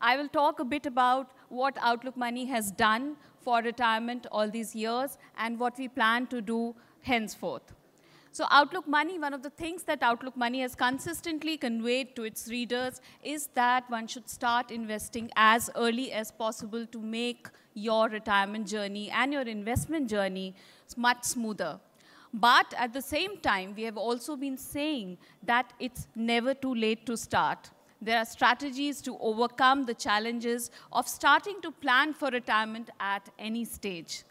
I will talk a bit about what Outlook Money has done for retirement all these years and what we plan to do henceforth. So Outlook Money, one of the things that Outlook Money has consistently conveyed to its readers is that one should start investing as early as possible to make your retirement journey and your investment journey much smoother. But at the same time, we have also been saying that it's never too late to start. There are strategies to overcome the challenges of starting to plan for retirement at any stage.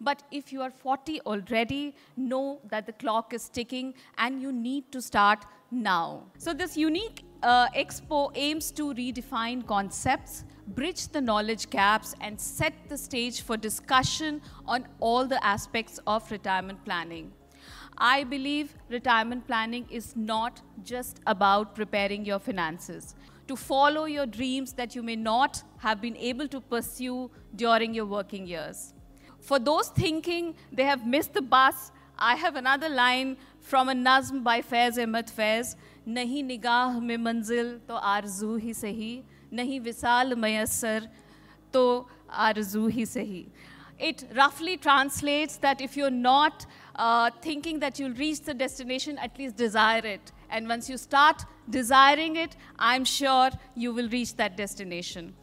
But if you are 40 already, know that the clock is ticking and you need to start now. So this unique uh, expo aims to redefine concepts, bridge the knowledge gaps and set the stage for discussion on all the aspects of retirement planning. I believe retirement planning is not just about preparing your finances. To follow your dreams that you may not have been able to pursue during your working years. For those thinking they have missed the bus, I have another line from a nazm by Faiz Ahmad Faiz "Nahi निगाह में manzil to arzu hi सही nahi visal masher to arzu hi सही it roughly translates that if you're not uh, thinking that you'll reach the destination, at least desire it. And once you start desiring it, I'm sure you will reach that destination.